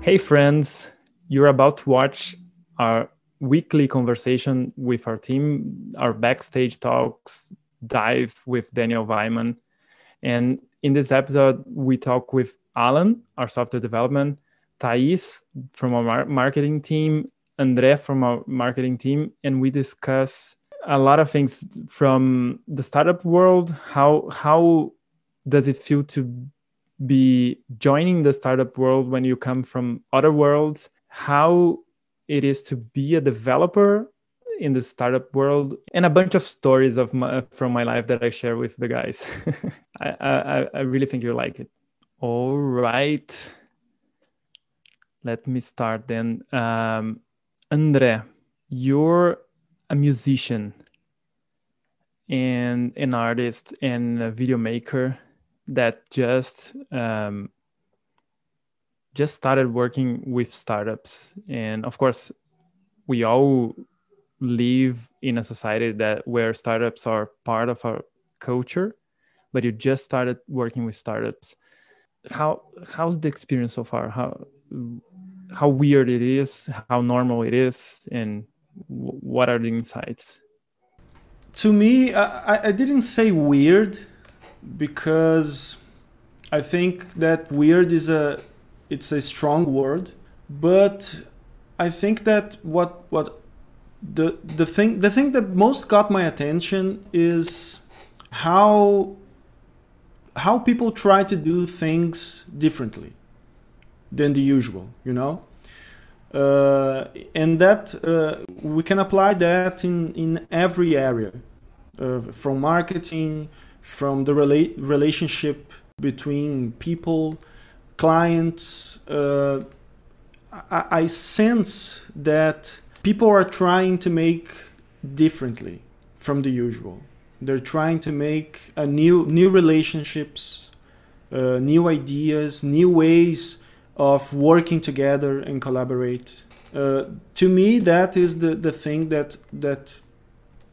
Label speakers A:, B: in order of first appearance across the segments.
A: Hey, friends, you're about to watch our weekly conversation with our team, our backstage talks dive with Daniel Weinmann. And in this episode, we talk with Alan, our software development, Thais from our marketing team, Andre from our marketing team, and we discuss a lot of things from the startup world. How how does it feel to be joining the startup world when you come from other worlds, how it is to be a developer in the startup world, and a bunch of stories of my, from my life that I share with the guys. I, I, I really think you like it. All right. Let me start then. Um, Andre, you're a musician and an artist and a video maker that just um, just started working with startups. And of course we all live in a society that where startups are part of our culture but you just started working with startups. How how's the experience so far? How how weird it is how normal it is and what are the insights?
B: To me i, I didn't say weird because I think that weird is a it's a strong word, but I think that what what the the thing the thing that most got my attention is how how people try to do things differently than the usual, you know. Uh, and that uh, we can apply that in in every area, uh, from marketing from the rela- relationship between people, clients. Uh, I-, I sense that people are trying to make differently from the usual. They're trying to make a new new relationships, uh, new ideas, new ways of working together and collaborate. Uh, to me, that is the, the thing that that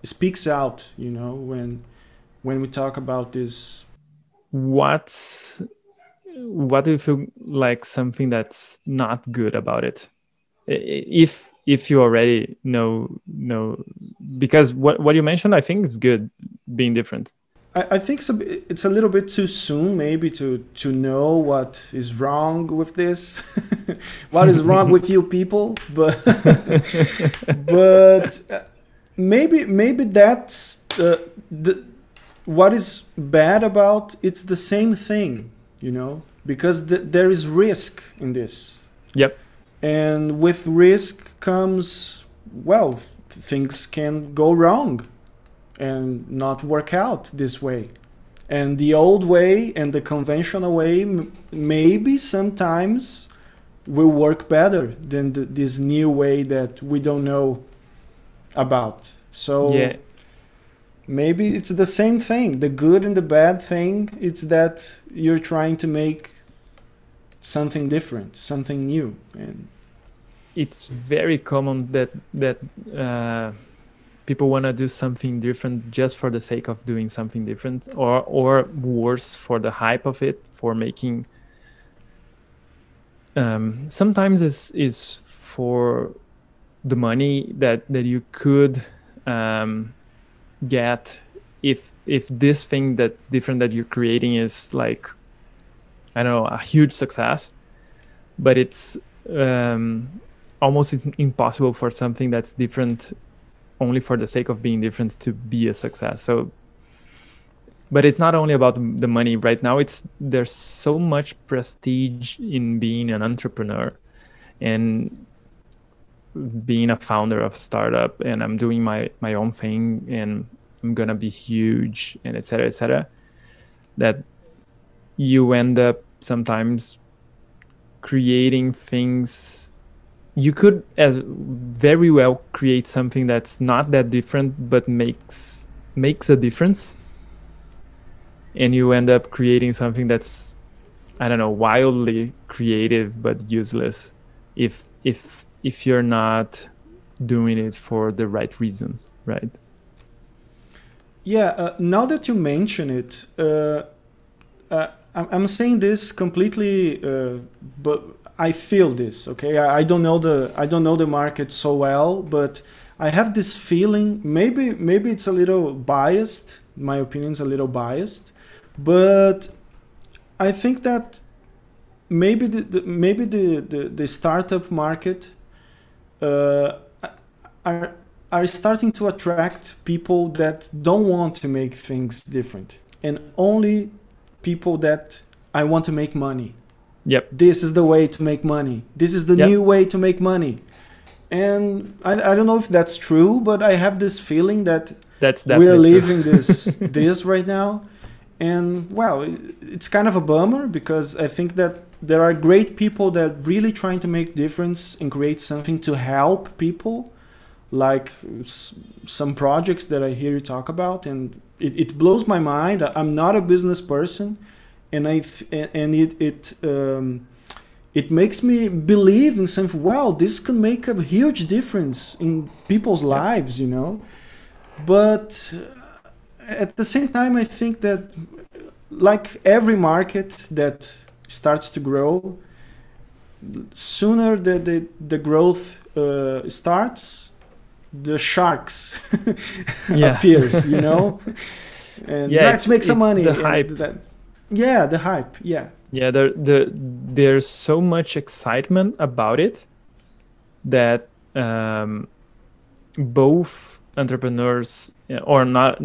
B: speaks out. You know, when when we talk about this
A: what's what do you feel like something that's not good about it? If if you already know know because what what you mentioned i think is good being different.
B: I, I think it's a, it's a little bit too soon maybe to to know what is wrong with this. What is wrong with you people? But but uh, maybe maybe that's uh, the what is bad about it's the same thing you know because th- there is risk in this.
A: Yep.
B: And with risk comes well things can go wrong and not work out this way. And the old way and the conventional way m- maybe sometimes will work better than the, this new way that we don't know about. So
A: yeah
B: maybe it's the same thing. The good and the bad thing it's that you're trying to make something different something new. And
A: it's very common that that uh, people want to do something different just for the sake of doing something different or or worse for the hype of it for making um, sometimes is is for the money that that you could um, get if if this thing that's different that you're creating is like I don't know a huge success, but it's um, almost impossible for something that's different only for the sake of being different to be a success. So, but it's not only about the money right now. It's there's so much prestige in being an entrepreneur, and being a founder of a startup and I'm doing my my own thing and I'm gonna be huge and etc. etc. that you end up sometimes creating things you could as very well create something that's not that different but makes makes a difference and you end up creating something that's i don't know wildly creative but useless if if if you're not doing it for the right reasons, right?
B: Yeah, uh, now that you mention it, uh, uh, I'm saying this completely, uh, but I feel this. Okay, I, I don't know the I don't know the market so well, but I have this feeling. Maybe maybe it's a little biased. My opinion's a little biased, but I think that maybe the, the maybe the, the, the startup market uh, are are starting to attract people that don't want to make things different and only people that I want to make money.
A: Yep.
B: This is the way to make money. This is the
A: Yep.
B: new way to make money. And I, I don't know if that's true, but I have this feeling that
A: That's
B: we're
A: true.
B: living this this right now and well it's kind of a bummer because i think that there are great people that really trying to make difference and create something to help people like some projects that i hear you talk about. And it, it blows my mind. I'm not a business person. And i and it it um, it makes me believe in something wow this can make a huge difference in people's lives you know? But at the same time i think that like every market that starts to grow sooner the the, the growth uh, starts the sharks
A: Yeah.
B: appears you know and
A: Yeah,
B: let's make some money
A: the hype.
B: that- yeah the hype yeah
A: Yeah, there, the, there's so much excitement about it that um, both entrepreneurs or not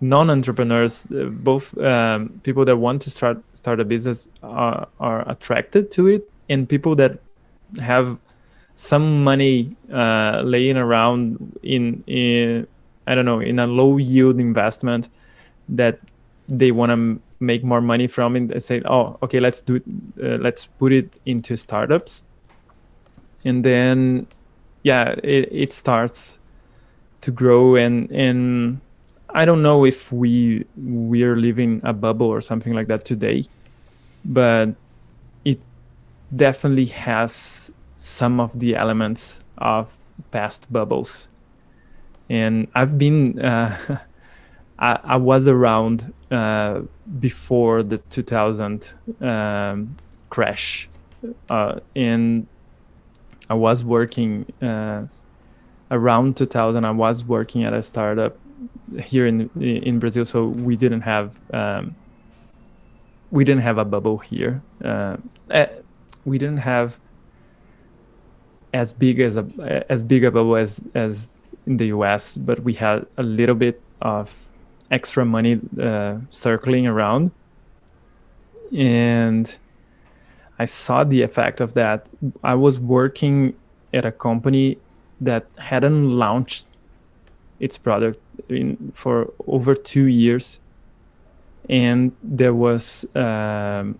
A: non-entrepreneurs, uh, both um, people that want to start start a business are, are attracted to it, and people that have some money uh, laying around in, in I don't know in a low yield investment that they want to make more money from it and say oh okay let's do it uh, let's put it into startups. And then yeah it, it starts to grow and and i don't know if we we're living a bubble or something like that today but it definitely has some of the elements of past bubbles. And i've been uh, I, I was around uh, before the 2000 um, crash, uh, and I was working uh, around 2000. I was working at a startup here in in Brazil, so we didn't have um, we didn't have a bubble here. Uh, eh, we didn't have as big as a as big a bubble as as in the US, but we had a little bit of extra money uh, circling around and i saw the effect of that i was working at a company that hadn't launched its product in for over two years. And there was um,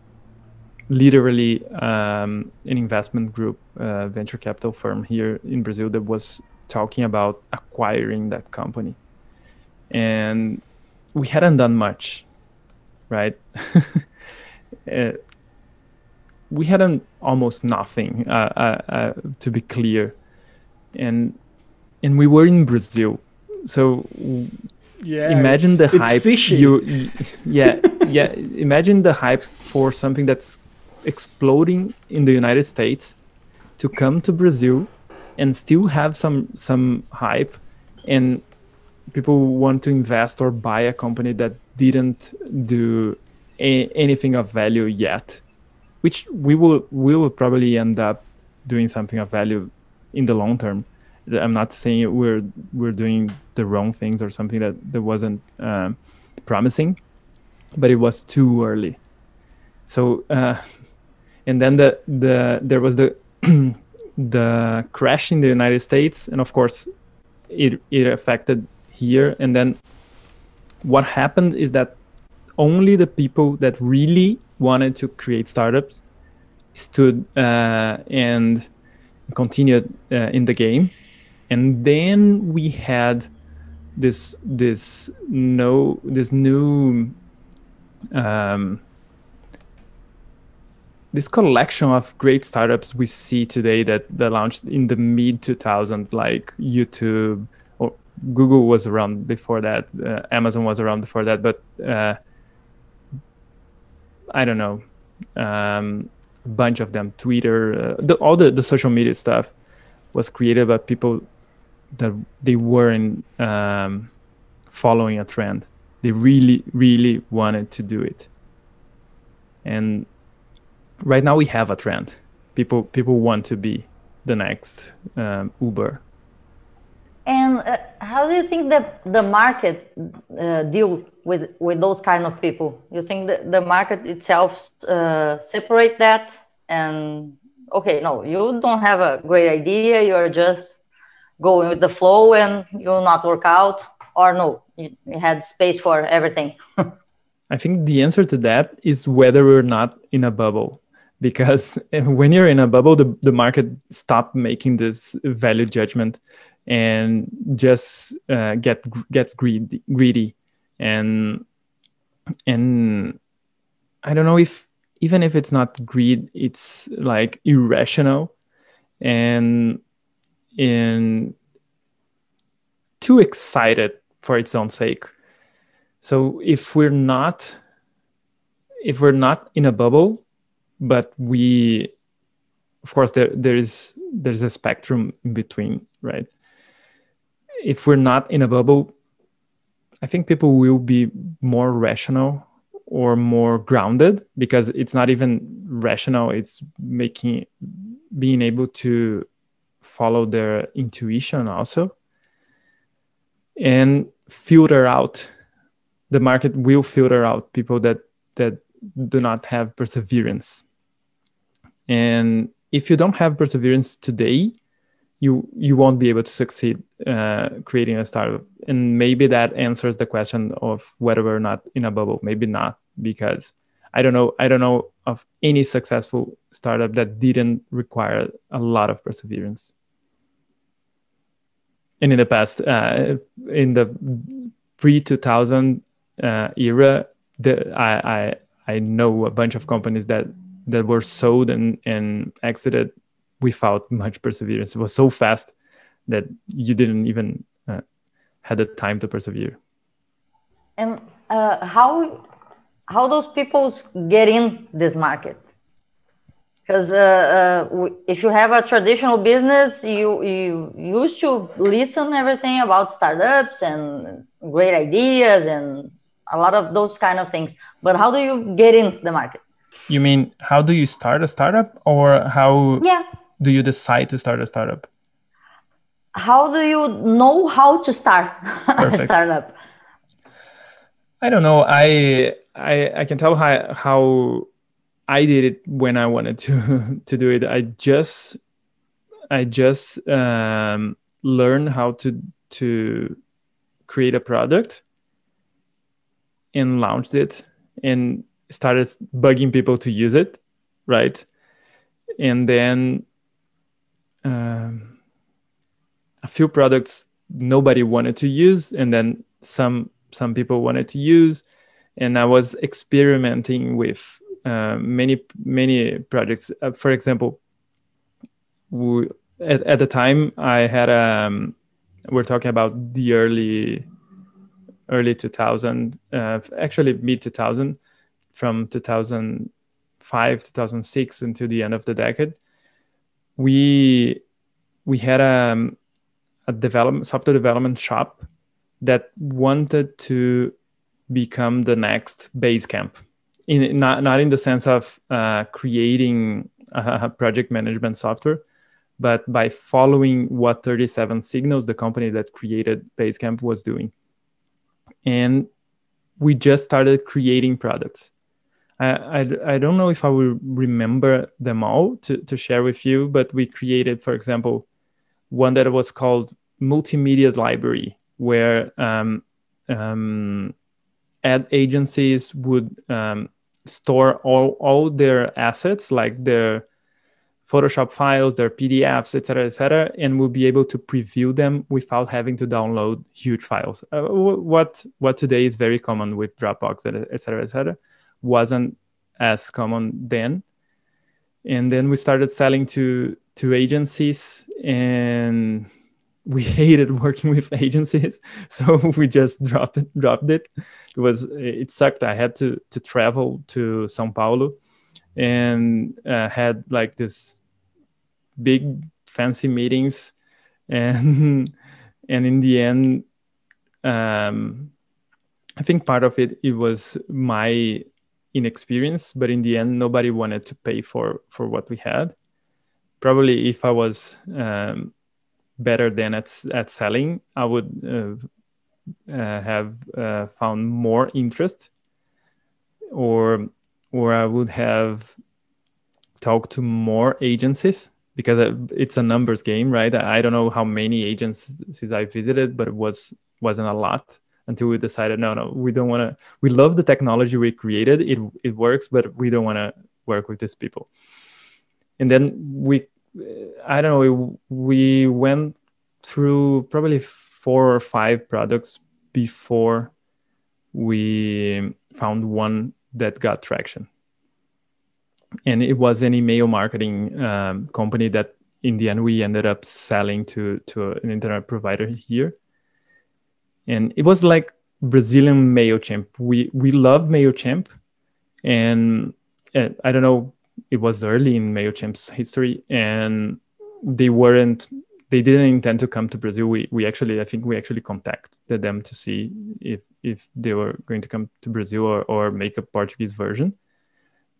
A: literally um, an investment group uh, venture capital firm here in brazil that was talking about acquiring that company. And we hadn't done much, right? uh, we hadn't almost nothing, uh, uh, uh, to be clear, and and we were in Brazil, so
B: yeah
A: imagine the hype. You, yeah, yeah. Imagine the hype for something that's exploding in the United States to come to Brazil and still have some some hype and people want to invest or buy a company that didn't do a- anything of value yet which we will we will probably end up doing something of value in the long term. I'm not saying we're we're doing the wrong things or something that that wasn't um, promising but it was too early. So uh, and then the the there was the the crash in the united states and of course it it affected here. And then what happened is that only the people that really wanted to create startups stood uh, and continued uh, in the game. And then we had this this no this new um, this collection of great startups we see today that that launched in the mid 2000 like youtube or google was around before that uh, amazon was around before that but uh, i don't know. Um, bunch of them. Twitter, uh, the, all the, the social media stuff was created by people that they weren't um, following a trend. They really, really wanted to do it. And right now we have a trend. People people want to be the next um, Uber.
C: And uh, how do you think that the market uh, deal with with those kind of people? You think that the market itself uh, separate that and okay, no, you don't have a great idea. You're just going with the flow and you'll not work out, or no, you, had space for everything.
A: I think the answer to that is whether we're not in a bubble because when you're in a bubble the, the market stop making this value judgment and just uh, get gets greedy, greedy. And and i don't know if even if it's not greed it's like irrational. And in too excited for its own sake. So if we're not if we're not in a bubble but we of course there there's there's a spectrum in between right if we're not in a bubble i think people will be more rational or more grounded because it's not even rational. It's making being able to follow their intuition also and filter out. The market will filter out people that that do not have perseverance. And if you don't have perseverance today you you won't be able to succeed uh, creating a startup. And maybe that answers the question of whether we're not in a bubble maybe not because i don't know i don't know of any successful startup that didn't require a lot of perseverance. And in the past uh, in the pre 2000 uh, era the, I, I i know a bunch of companies that that were sold and, and exited without much perseverance. It was so fast that you didn't even uh, had the time to persevere.
C: And uh, how how those people get in this market? Because uh, uh if you have a traditional business, you you used to listen everything about startups and great ideas and a lot of those kind of things. But how do you get in the market?
A: You mean how do you start a startup or how
C: yeah.
A: Do you decide to start a startup?
C: How do you know how to start a startup?
A: I don't know. I I I can tell how how I did it when I wanted to to do it. I just I just um, learned how to to create a product and launched it and started bugging people to use it, right? And then um, a few products nobody wanted to use, and then some some people wanted to use, and I was experimenting with uh, many many projects. Uh, for example, we, at at the time I had um, we're talking about the early early 2000 uh, actually mid 2000 from 2005 2006 until the end of the decade we we had a, um, a development software development shop that wanted to become the next Basecamp in not, not in the sense of uh, creating a project management software but by following what 37 signals the company that created basecamp was doing. And we just started creating products I, I, don't know if I will remember them all to, to share with you, but we created, for example, one that was called Multimedia Library, where um, um, ad agencies would um, store all, all their assets, like their Photoshop files, their PDFs, etc., etc., and will be able to preview them without having to download huge files. Uh, what what today is very common with Dropbox, etc., etc wasn't as common then. And then we started selling to to agencies and we hated working with agencies. So we just dropped it dropped it. It was it sucked. I had to to travel to sao paulo and uh, had like this big fancy meetings. And and in the end um, i think part of it it was my inexperience but in the end nobody wanted to pay for for what we had probably if i was um, better than at, at selling i would uh, uh, have uh, found more interest or or i would have talked to more agencies because it's a numbers game, right? I don't know how many agencies I visited, but it was wasn't a lot until we decided no, no, we don't want to. We love the technology we created; it it works, but we don't want to work with these people. And then we, I don't know, we, we went through probably four or five products before we found one that got traction and it was an email marketing um, company that in the end we ended up selling to to an internet provider here and it was like brazilian mailchimp we we loved mailchimp and uh, i don't know it was early in mailchimp's history and they weren't they didn't intend to come to brazil. We, we actually i think we actually contacted them to see if if they were going to come to brazil or, or make a portuguese version.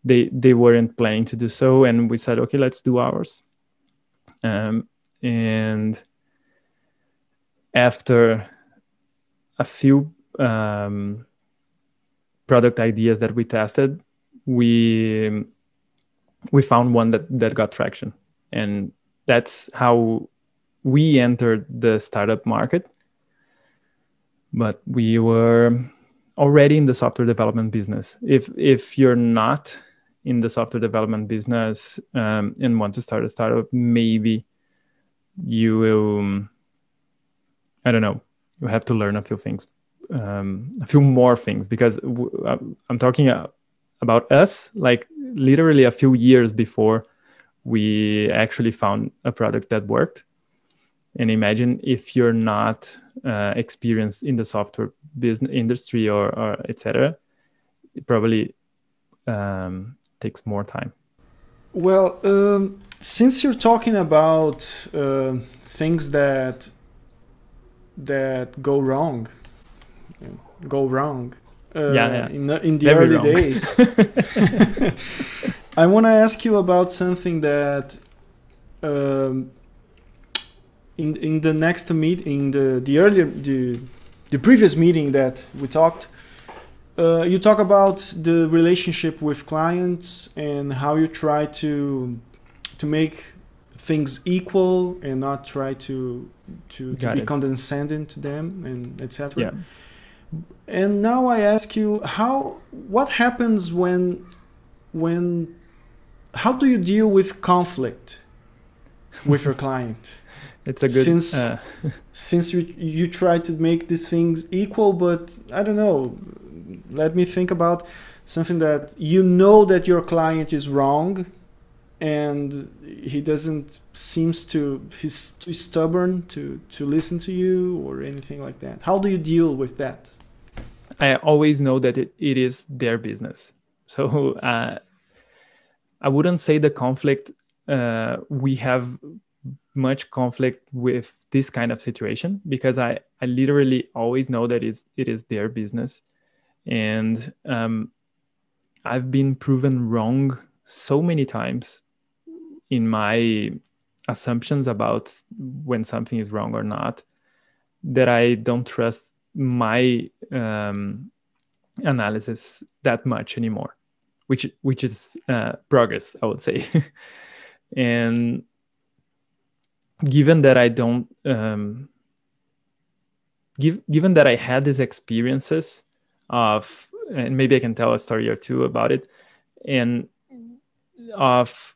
A: They they weren't planning to do so and we said okay let's do ours. Um, and after a few um, product ideas that we tested. We we found one that that got traction. And that's how we entered the startup market. But we were already in the software development business. If if you're not in the software development business um, and want to start a startup, maybe you will, I don't know, you have to learn a few things, um, a few more things, because w- uh, I'm talking uh, about us, like literally a few years before we actually found a product that worked. And imagine if you're not uh, experienced in the software business industry or, or etc. It probably um, takes more time.
B: Well, um, since you're talking about uh, things that that go wrong, go wrong.
A: Uh, yeah, yeah.
B: In the, in the early days, I want to ask you about something that um, in in the next meet in the the earlier the the previous meeting that we talked uh, you talk about the relationship with clients and how you try to to make things equal and not try to to, to be it. condescending to them and etc.
A: Yeah.
B: And now I ask you how what happens when when how do you deal with conflict with your client?
A: It's a good
B: since uh... since you you try to make these things equal, but I don't know let me think about something that you know that your client is wrong and he doesn't seems to he's too stubborn to to listen to you or anything like that. How do you deal with that?
A: I always know that it, it is their business. So uh, i wouldn't say the conflict uh, we have much conflict with this kind of situation because i i literally always know that it's, it is their business. And um, I've been proven wrong so many times in my assumptions about when something is wrong or not that I don't trust my um, analysis that much anymore, which which is uh, progress, I would say. and given that I don't, um, give, given that I had these experiences of and maybe I can tell a story or two about it and of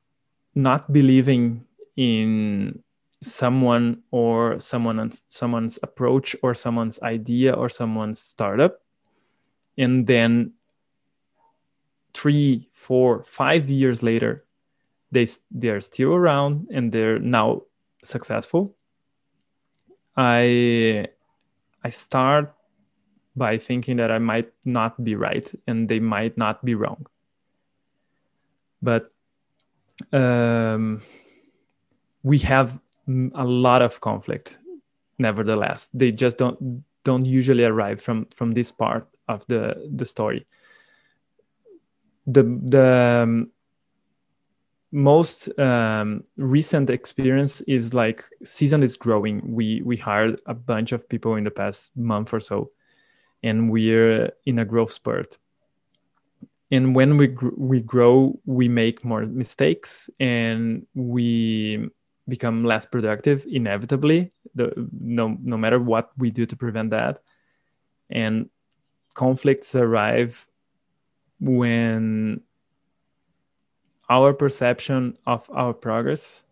A: not believing in someone or someone's someone's approach or someone's idea or someone's startup and then three four five years later they they're still around and they're now successful i i start by thinking that I might not be right and they might not be wrong. but um, we have a lot of conflict nevertheless. They just don't don't usually arrive from from this part of the the story. The the um, most um, recent experience is like Seasoned is growing. We we hired a bunch of people in the past month or so and we're in a growth spurt and when we gr- we grow we make more mistakes and we become less productive inevitably the, no no matter what we do to prevent that. And conflicts arrive when our perception of our progress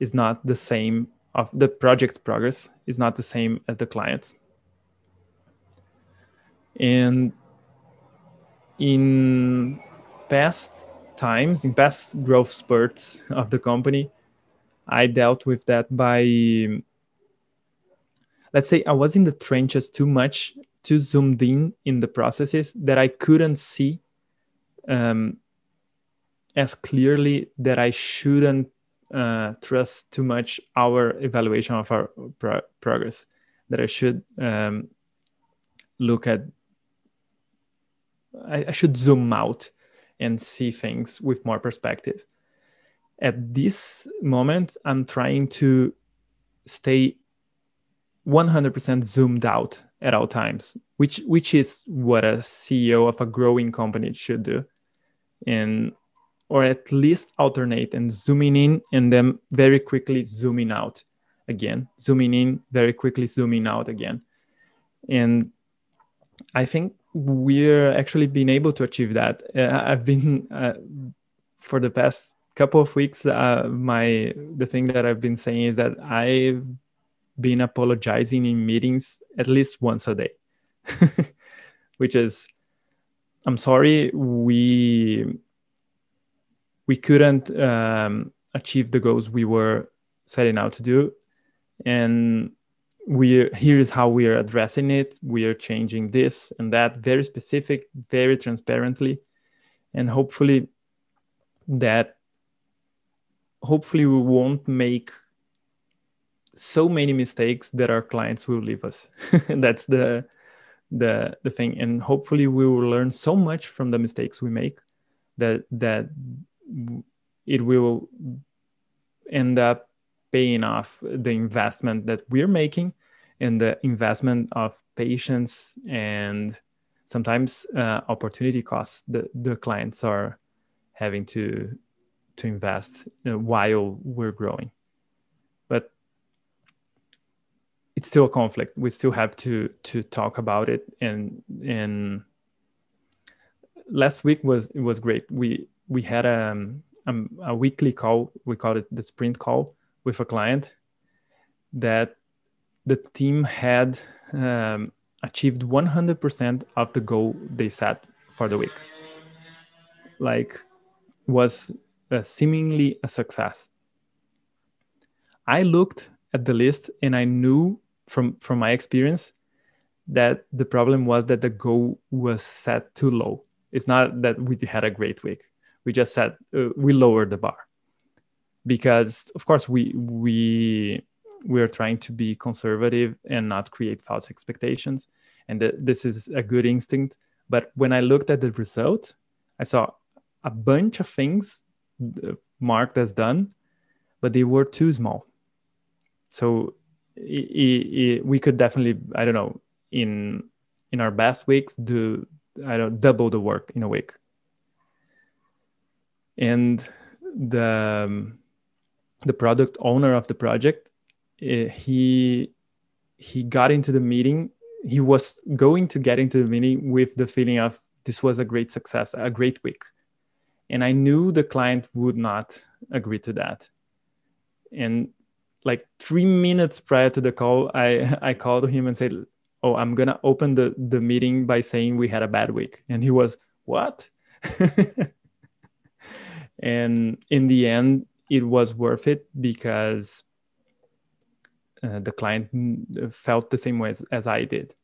A: is not the same of the project's progress is not the same as the client's. And in past times, in past growth spurts of the company, I dealt with that by, let's say, I was in the trenches too much, too zoomed in in the processes that I couldn't see um, as clearly that I shouldn't uh, trust too much our evaluation of our pro- progress, that I should um, look at I, I should zoom out and see things with more perspective. At this moment, I'm trying to stay 100% zoomed out at all times, which which is what a CEO of a growing company should do, and or at least alternate and zooming in and then very quickly zooming out again, zooming in very quickly, zooming out again, and I think we're actually been able to achieve that. Uh, I've been uh, for the past couple of weeks. Uh, my the thing that I've been saying is that I've been apologizing in meetings at least once a day, which is I'm sorry we we couldn't um, achieve the goals we were setting out to do, and we here's how we are addressing it. We are changing this and that very specific very transparently. And hopefully that hopefully we won't make so many mistakes that our clients will leave us. That's the the the thing. And hopefully we will learn so much from the mistakes we make that that it will end up paying off the investment that we're making and the investment of patience and sometimes uh, opportunity costs that the clients are having to to invest uh, while we're growing. But it's still a conflict. We still have to to talk about it. And and last week was it was great. We we had a, um, a weekly call. We called it the sprint call with a client that the team had um, achieved 100% of the goal they set for the week. Like was uh, seemingly a success. I looked at the list and i knew from from my experience that the problem was that the goal was set too low. It's not that we had a great week. We just said uh, we lowered the bar because of course we we we are trying to be conservative and not create false expectations. And th- this is a good instinct. But when i looked at the result i saw a bunch of things uh, marked as done but they were too small. So it, it, we could definitely i don't know in in our best weeks do i don't double the work in a week. And the um, the product owner of the project uh, he he got into the meeting. He was going to get into the meeting with the feeling of this was a great success a great week. And i knew the client would not agree to that. And like three minutes prior to the call i i called him and said oh i'm gonna open the the meeting by saying we had a bad week. And he was what? And in the end it was worth it because uh, the client felt the same way as, as, I did.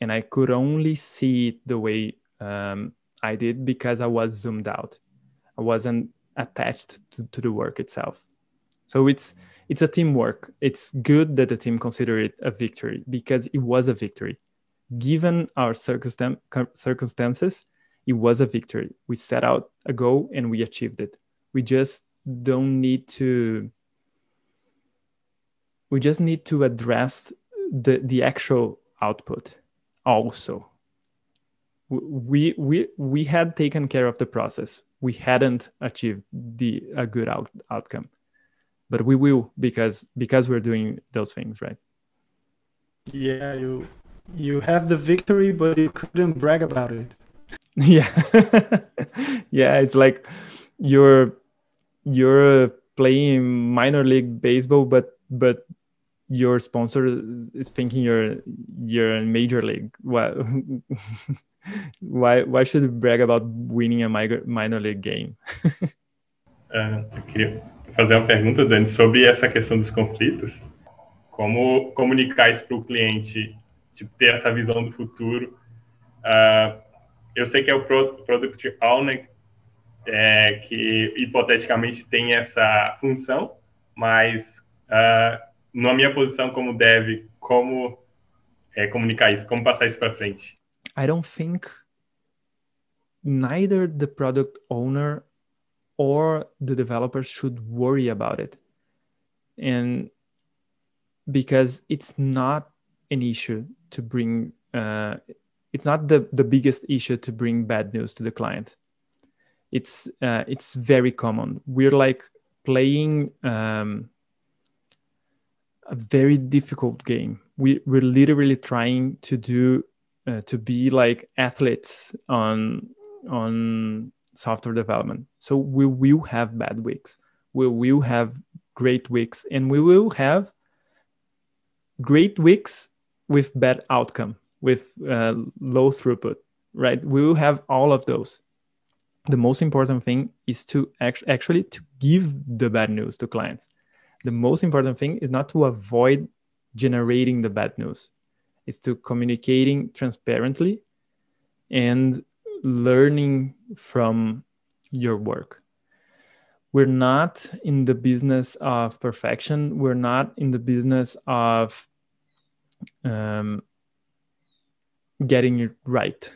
A: And I could only see it the way um, I did because I was zoomed out. I wasn't attached to, to the work itself. So it's it's a teamwork. It's good that the team consider it a victory because it was a victory. Given our circumstances, it was a victory. We set out a goal and we achieved it. We just don't need to we just need to address the the actual output also. We we we had taken care of the process. We hadn't achieved the a good out, outcome. But we will because because we're doing those things right?
B: Yeah you you have the victory but you couldn't brag about it.
A: Yeah. Yeah it's like you're you're playing minor league baseball but but your sponsor is thinking you're you're in major league. Why why why should you brag about winning a minor league game?
D: Uh, eu queria fazer uma pergunta Dani sobre essa questão dos conflitos. Como comunicar isso para o cliente tipo ter essa visão do futuro? Uh, eu sei que é o product owner é, que hipoteticamente tem essa função mas uh, na minha posição como dev, como é, comunicar isso, como passar isso para frente?
A: I don't think neither the product owner or the developer should worry about it. And because it's not an issue to bring, uh, it's not the, the biggest issue to bring bad news to the client. It's, uh, it's very common. We're like playing um, a very difficult game. We we're literally trying to do uh, to be like athletes on on software development. So we will have bad weeks. We will have great weeks, and we will have great weeks with bad outcome, with uh, low throughput. Right? We will have all of those. The most important thing is to act- actually to give the bad news to clients. The most important thing is not to avoid generating the bad news. It's to communicating transparently and learning from your work. We're not in the business of perfection. We're not in the business of um, getting it right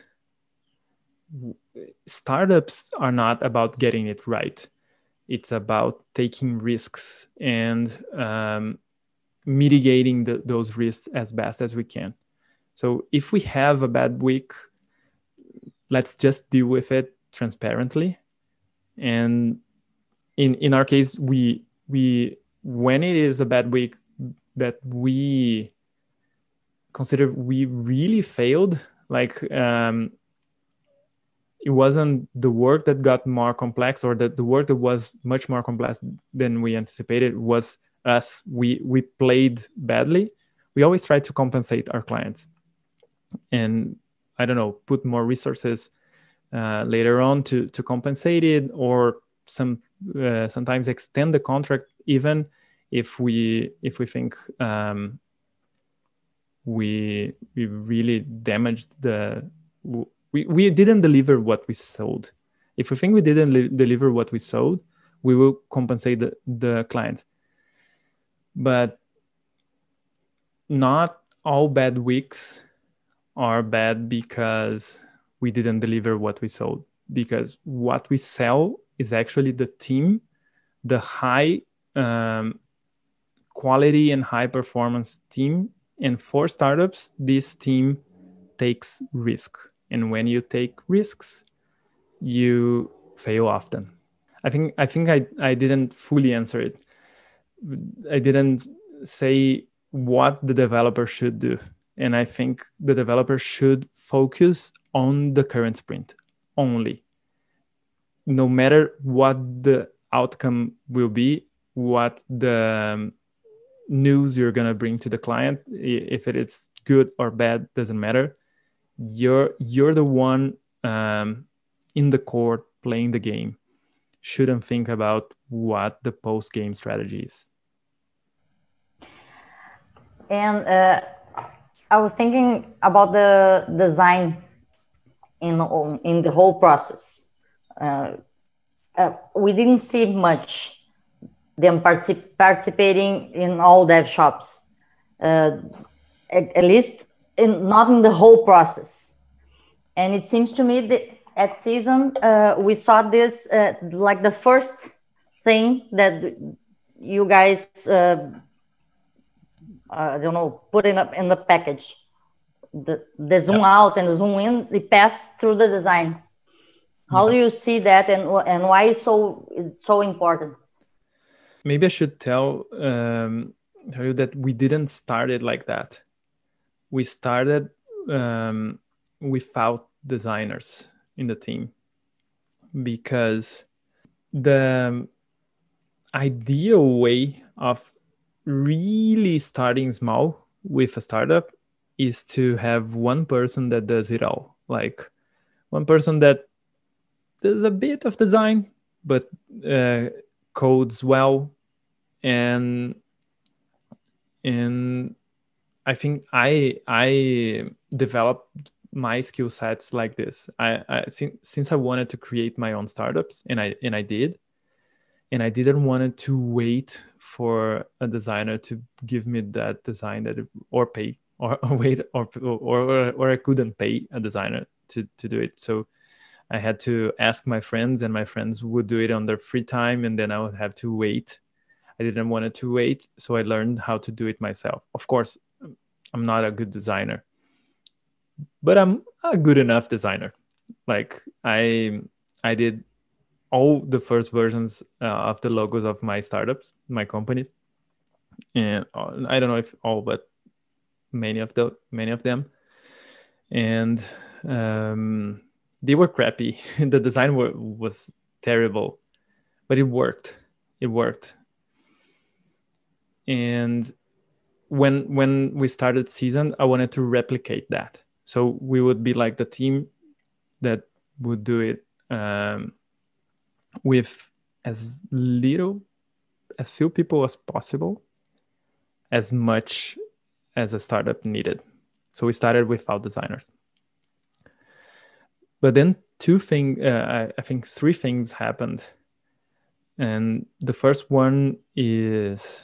A: startups are not about getting it right it's about taking risks and um, mitigating the, those risks as best as we can. So if we have a bad week, let's just deal with it transparently. And in in our case, we we when it is a bad week that we consider we really failed, like um, it wasn't the work that got more complex or that the work that was much more complex than we anticipated was us. We we played badly. We always try to compensate our clients. And i don't know put more resources uh, later on to to compensate it or some uh, sometimes extend the contract even if we if we think um, we we really damaged the we, we didn't deliver what we sold. If we think we didn't li- deliver what we sold, we will compensate the, the client. But not all bad weeks are bad because we didn't deliver what we sold. Because what we sell is actually the team, the high um, quality and high performance team. And for startups, this team takes risk and when you take risks you fail often. I think i think i, I didn't fully answer it. I didn't say what the developer should do. And i think the developer should focus on the current sprint only. No matter what the outcome will be what the um, news you're going to bring to the client if it is good or bad doesn't matter you're you're the one um, in the court playing the game. Shouldn't think about what the post game strategy is.
C: And uh, i was thinking about the design in in the whole process. Uh, uh, we didn't see much them particip- participating in all dev shops, uh, at, at, least in, not in the whole process. And it seems to me that at Seasoned uh, we saw this uh, like the first thing that you guys uh, I don't know put in up in the package. The, the zoom yeah. out and the zoom in, they pass through the design. How yeah. do you see that, and and why is so so important?
A: maybe I should tell um, tell you that we didn't start it like that. We started um, without designers in the team because the ideal way of really starting small with a startup is to have one person that does it all. Like one person that does a bit of design but uh, codes well and and i think i i developed my skill sets like this I, I since, since i wanted to create my own startups and i and i did and i didn't want to wait for a designer to give me that design that or pay or, wait or, or or i couldn't pay a designer to to do it so I had to ask my friends, and my friends would do it on their free time, and then I would have to wait. I didn't want to wait, so I learned how to do it myself. Of course, I'm not a good designer, but I'm a good enough designer. Like I, I did all the first versions uh, of the logos of my startups, my companies, and uh, I don't know if all, but many of the many of them, and um, they were crappy. the design were, was terrible, but it worked. It worked. And when when we started Seasoned, I wanted to replicate that. So we would be like the team that would do it um, with as little, as few people as possible, as much as a startup needed. So we started without designers. But then two things, uh, I, I think three things happened. And the first one is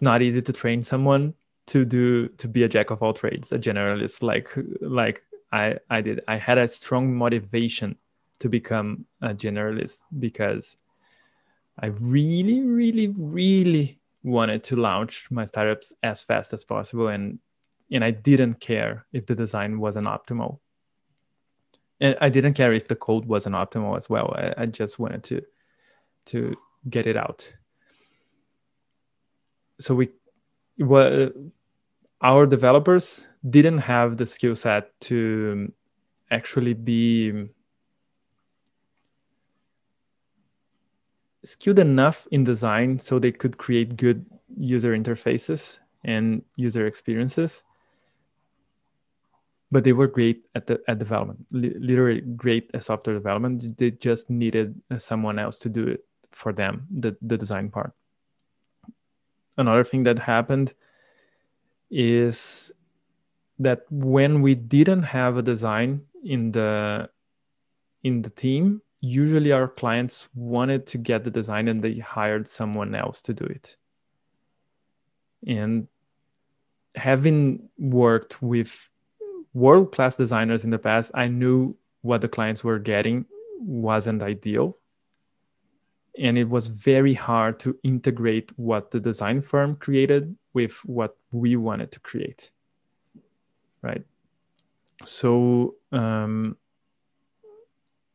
A: not easy to train someone to do to be a jack of all trades, a generalist like like I I did. I had a strong motivation to become a generalist because I really, really, really wanted to launch my startups as fast as possible and and I didn't care if the design wasn't optimal and I didn't care if the code wasn't optimal as well. I, I just wanted to to get it out. So we, well, our developers didn't have the skill set to actually be skilled enough in design so they could create good user interfaces and user experiences. But they were great at the at development literally great at software development. They just needed someone else to do it for them the, the design part another thing that happened is that when we didn't have a design in the in the team usually our clients wanted to get the design and they hired someone else to do it and having worked with world class designers in the past, I knew what the clients were getting wasn't ideal. And it was very hard to integrate what the design firm created with what we wanted to create. Right. So um,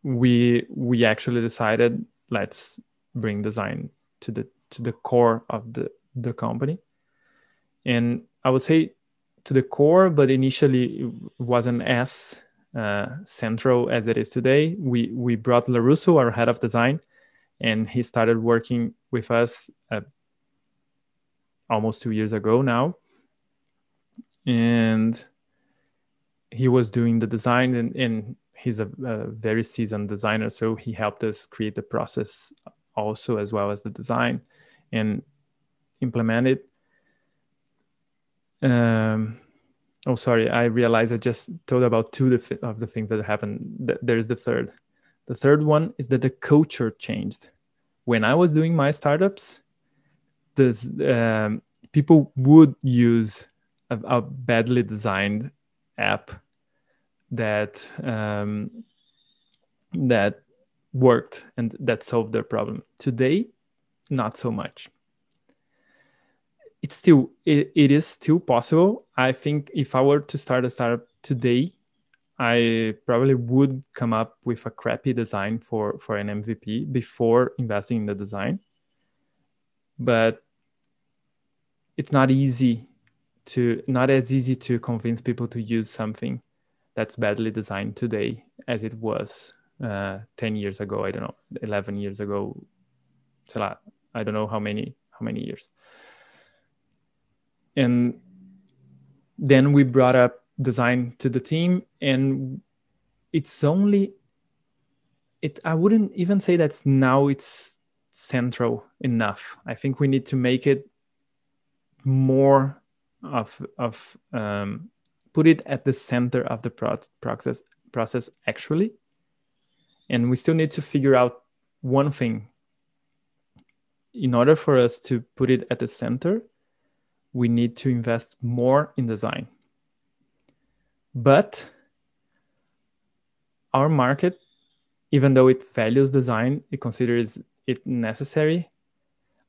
A: we we actually decided let's bring design to the to the core of the the company. And I would say to the core, but initially it wasn't as uh, central as it is today. We we brought Larusso, our head of design, and he started working with us uh, almost two years ago now, and he was doing the design and, and he's a, a very seasoned designer, so he helped us create the process also as well as the design and implement it um, oh, sorry, I realized I just told about two of the things that happened. There's the third. The third one is that the culture changed. When I was doing my startups, this um, people would use a, a badly designed app that um, that worked and that solved their problem. Today, not so much. It's still it, it is still possible. I think if I were to start a startup today, I probably would come up with a crappy design for for an MVP before investing in the design. But it's not easy to not as easy to convince people to use something that's badly designed today as it was uh, 10 years ago i don't know 11 years ago i don't know how many how many years and then we brought up design to the team and it's only it i wouldn't even say that now it's central enough. I think we need to make it more of of um, put it at the center of the pro- process process actually. And we still need to figure out one thing. In order for us to put it at the center we need to invest more in design but our market even though it values design it considers it necessary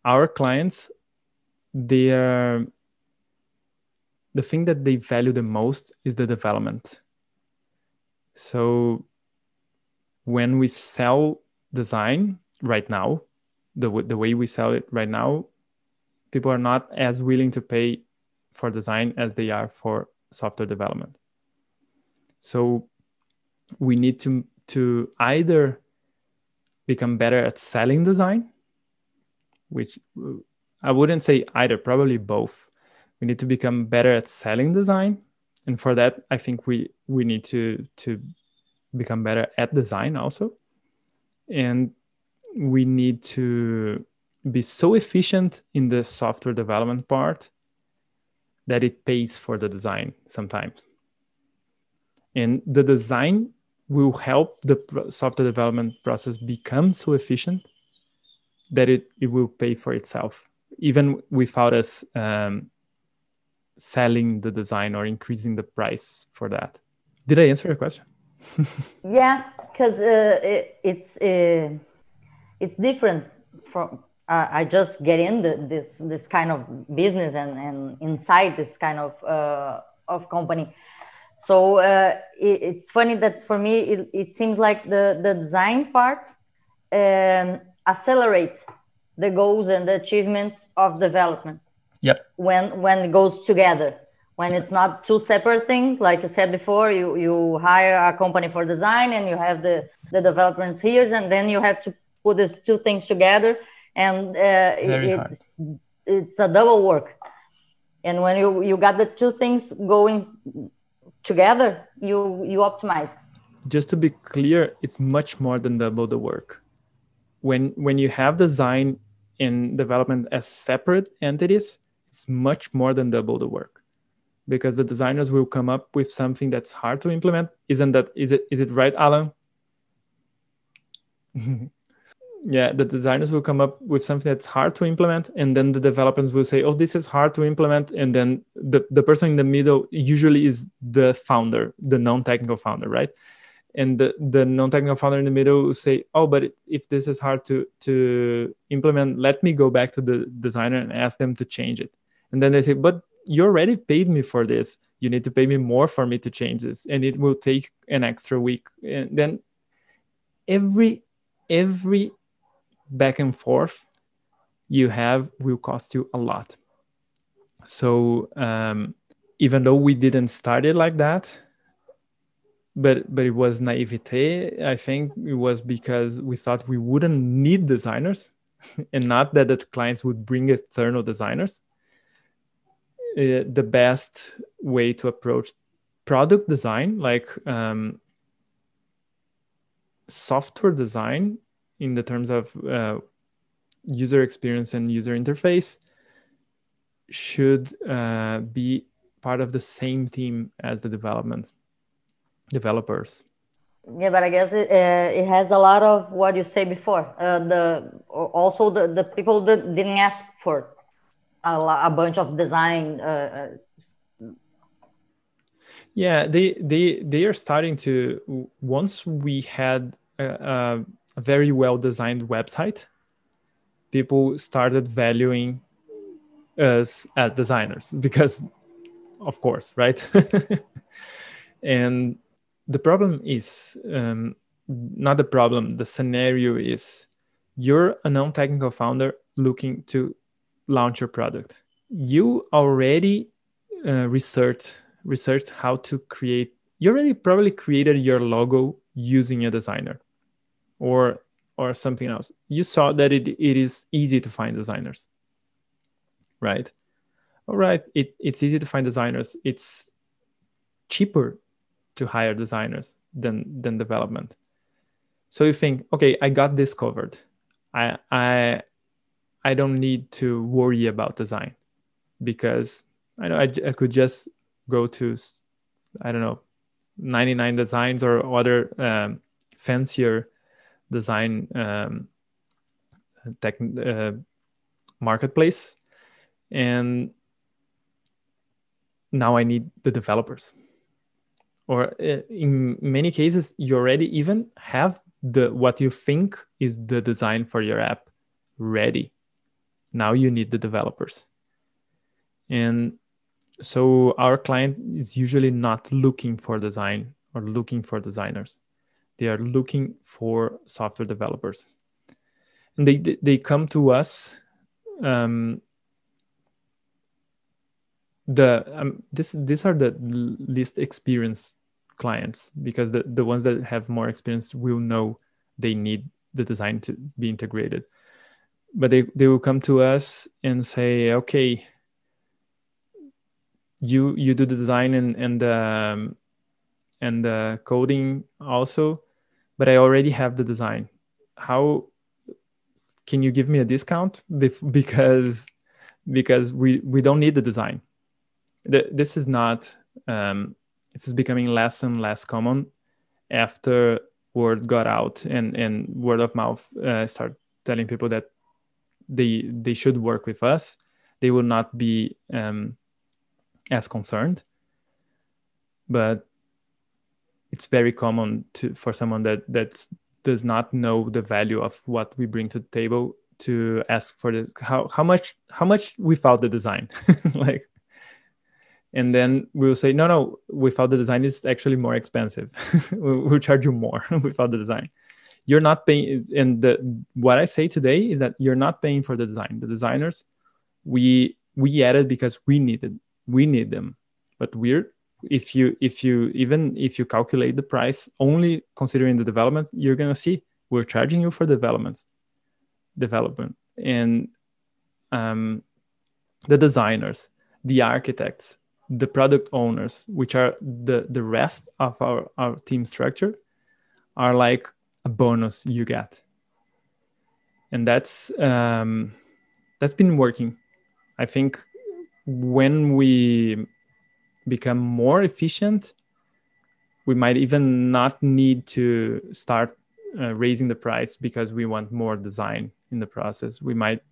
A: our clients they are the thing that they value the most is the development. So when we sell design right now, the the way we sell it right now, people are not as willing to pay for design as they are for software development. So we need to to either become better at selling design, which uh, I wouldn't say either, probably both. We need to become better at selling design. And for that i think we we need to to become better at design also. And we need to be so efficient in the software development part that it pays for the design sometimes and the design will help the software development process become so efficient that it, it will pay for itself even without us um, selling the design or increasing the price for that. Did I answer your question?
C: yeah, because uh, it, it's uh, it's different from. Uh, I just get in the, this this kind of business and, and inside this kind of uh, of company. So uh, it, it's funny that for me it, it seems like the the design part um, accelerate the goals and the achievements of development
A: Yep.
C: When when it goes together, when it's not two separate things, like you said before, you you hire a company for design and you have the the developments here, and then you have to put these two things together, and uh, it, it's it's a double work. And when you you got the two things going together, you you optimize.
A: Just to be clear, it's much more than double the work. When when you have design and development as separate entities, it's much more than double the work because the designers will come up with something that's hard to implement isn't that is it is it right alan yeah the designers will come up with something that's hard to implement and then the developers will say oh this is hard to implement and then the, the person in the middle usually is the founder the non-technical founder right? And the, the non-technical founder in the middle will say oh but if this is hard to to implement let me go back to the designer and ask them to change it. And then they say but you already paid me for this. You need to pay me more for me to change this and it will take an extra week. And then every every back and forth you have will cost you a lot. So um, even though we didn't start it like that but but it was naivete i think it was because we thought we wouldn't need designers and not that the clients would bring external designers. Uh, the best way to approach product design, like um, software design in the terms of uh, user experience and user interface, should uh, be part of the same team as the development developers.
C: Yeah, but I guess it, uh, it has a lot of what you say before. Uh, the also the, the people that didn't ask for a, a bunch of design. Uh, uh,
A: yeah, they they they are starting to once we had a, a very well designed website, people started valuing us as designers because, of course, right. and the problem is um, not the problem the scenario is you're a non-technical founder looking to launch your product. You already uh, researched researched how to create you already probably created your logo using a designer or or something else. You saw that it, it is easy to find designers right? All right it, it's easy to find designers. It's cheaper to hire designers than than development. So you think okay i got this covered. I i i don't need to worry about design because i know i, I could just go to i don't know 99 designs or other um, fancier design um, tech uh, marketplace. And now i need the developers. Or uh, in many cases you already even have the what you think is the design for your app ready. Now you need the developers. And so our client is usually not looking for design or looking for designers they are looking for software developers. And they they come to us um, the um, this these are the least experienced clients because the, the ones that have more experience will know they need the design to be integrated. But they, they will come to us and say okay you you do the design and and um, and the coding also but i already have the design. How can you give me a discount because because we we don't need the design. This is not um, this is becoming less and less common after word got out and and word of mouth uh, start telling people that they they should work with us. They will not be um, as concerned. But it's very common to for someone that that does not know the value of what we bring to the table to ask for this how how much how much without the design like and then we'll say no no without the design is actually more expensive. We'll charge you more. Without the design. You're not paying and the what i say today is that you're not paying for the design. The designers we we added because we needed we need them. But we're if you if you even if you calculate the price only considering the development you're going to see we're charging you for development development and um, the designers the architects the product owners, which are the the rest of our, our team structure, are like a bonus you get. And that's um, that's been working. I think when we become more efficient, we might even not need to start uh, raising the price because we want more design in the process. We might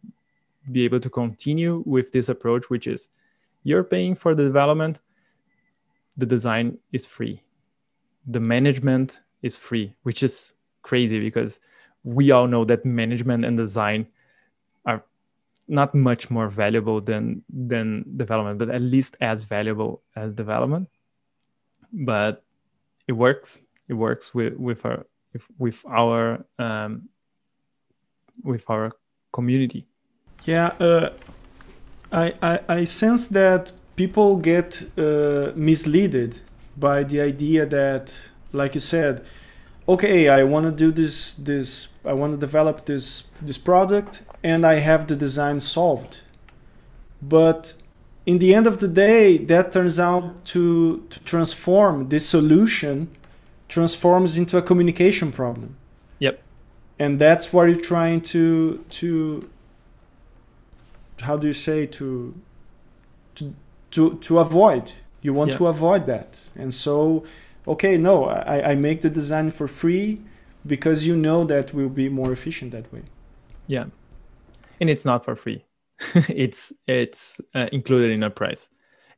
A: be able to continue with this approach, which is you're paying for the development the design is free the management is free which is crazy because we all know that management and design are not much more valuable than than development but at least as valuable as development. But it works. It works with with our with, our um, with our community.
B: Yeah uh, I, I, I sense that people get uh, misleaded by the idea that, like you said, okay, I want to do this this I want to develop this this product and I have the design solved. But in the end of the day, that turns out to, to transform this solution transforms into a communication problem.
A: Yep.
B: And that's what you're trying to to how do you say to to to, to avoid you want yeah. to avoid that and so okay, no, I, I make the design for free because you know that will be more efficient that way.
A: Yeah, and it's not for free. it's it's uh, included in a price.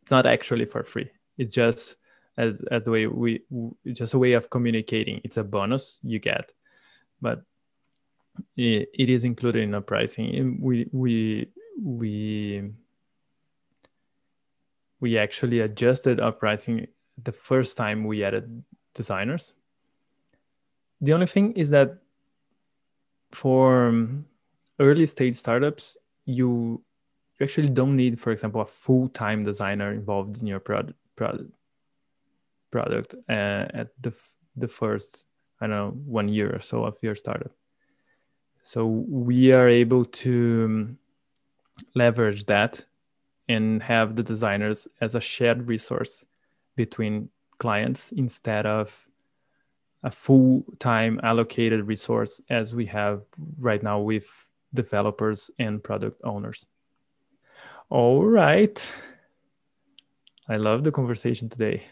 A: It's not actually for free. It's just as as the way we just a way of communicating. It's a bonus you get, but it, it is included in our pricing. We we we we actually adjusted our pricing the first time we added designers. The only thing is that for um, early stage startups, you you actually don't need, for example, a full time designer involved in your product product product uh, at the the first I don't know one year or so of your startup. So we are able to um, leverage that and have the designers as a shared resource between clients instead of a full-time allocated resource as we have right now with developers and product owners. All right. I love the conversation today.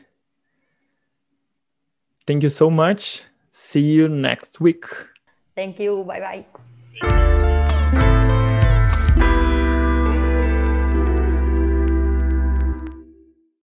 A: Thank you so much. See you next week.
C: Thank you. Bye bye.